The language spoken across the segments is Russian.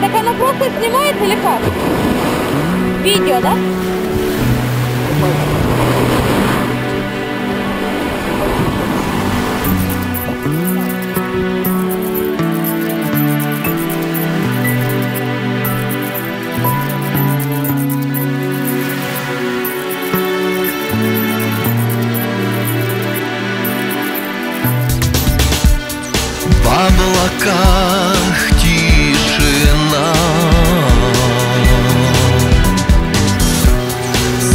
Так, оно просто снимается или как? Видео, да? Облаках тишина.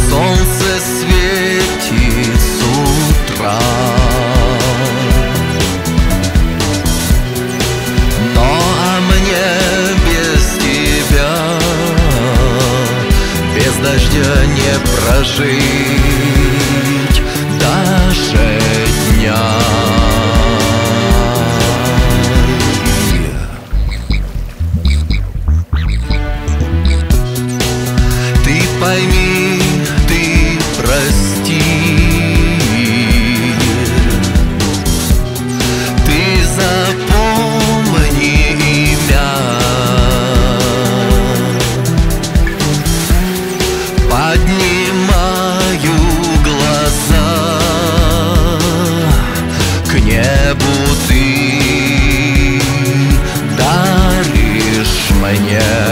Солнце светит с утра. Но а мне без тебя Без дождя не прожить даже дня Поднимаю глаза К небу ты даришь мне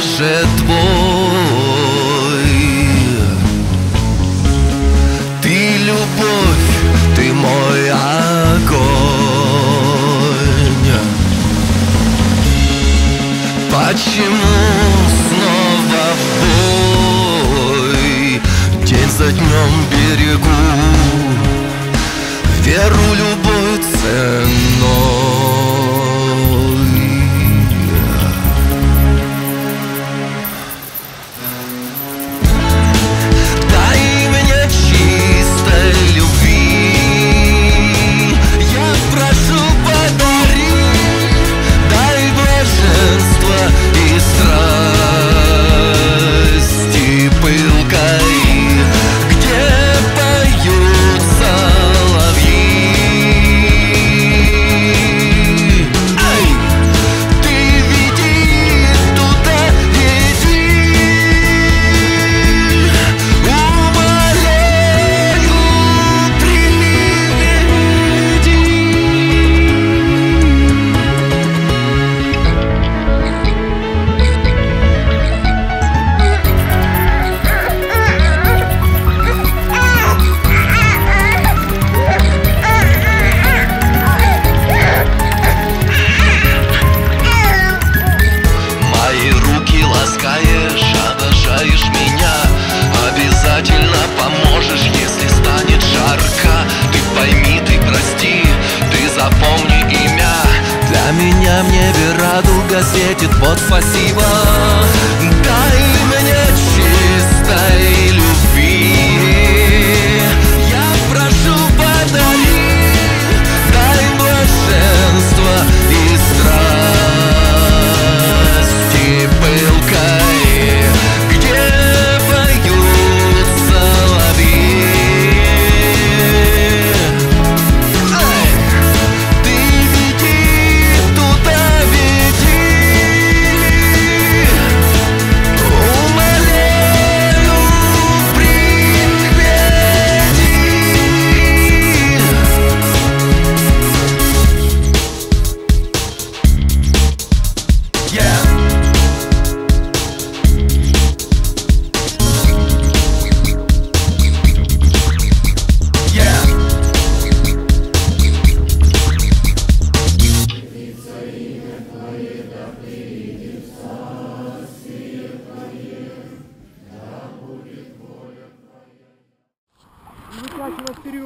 же твой. Ты любовь, ты мой огонь. Почему снова в бой? День за днем берегу. Веру любой Для меня в небе радуга светит, вот спасибо. Дай мне чистой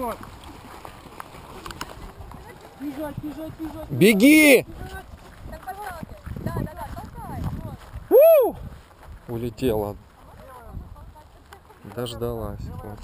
вперед. Бежать, бежать, бежать. Беги! Улетела. Дождалась. Вот.